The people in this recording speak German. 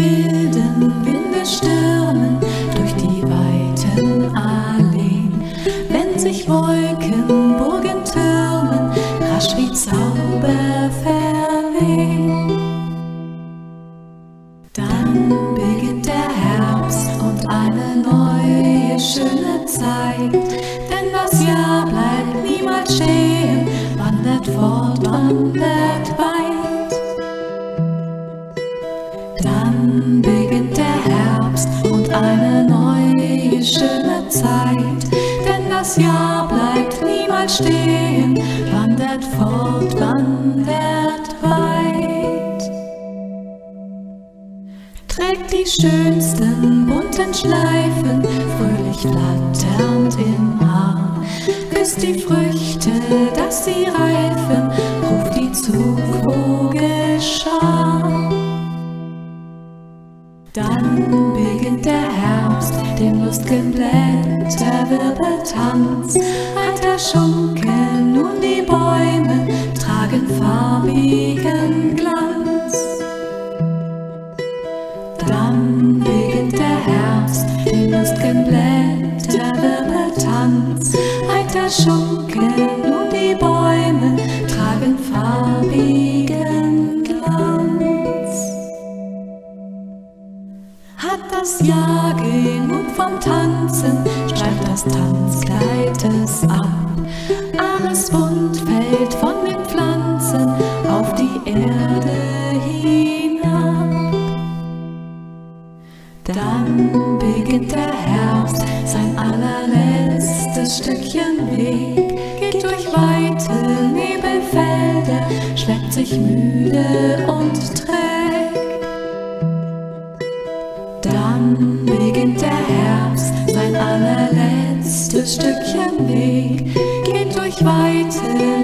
Wilden Winde stürmen durch die weiten Alleen, wenn sich Wolken, Burgen türmen, rasch wie Zauber verwehen, dann beginnt der Herbst und eine neue schöne Zeit, denn das Jahr bleibt niemals stehen, wandert fort, wandert weit. Das Jahr bleibt niemals stehen, wandert fort, wandert weit. Trägt die schönsten bunten Schleifen, fröhlich flatternd im Haar, küsst die Früchte, dass sie reifen, Beginnt der Herbst, den lust'gen Blätterwirbeltanz. Alter Schunken, nun die Bäume tragen farbigen Glanz. Dann beginnt der Herbst, den lust'gen Blätterwirbeltanz. Alter Schunken, Hat das Jahr genug vom Tanzen, streift das Tanzkleid es ab. Alles bunt fällt von den Pflanzen auf die Erde hinab. Dann beginnt der Herbst sein allerletztes Stückchen Weg, geht durch weite Nebelfelder, schleppt sich müde und trägt. Stückchen Weg. Geht durch weite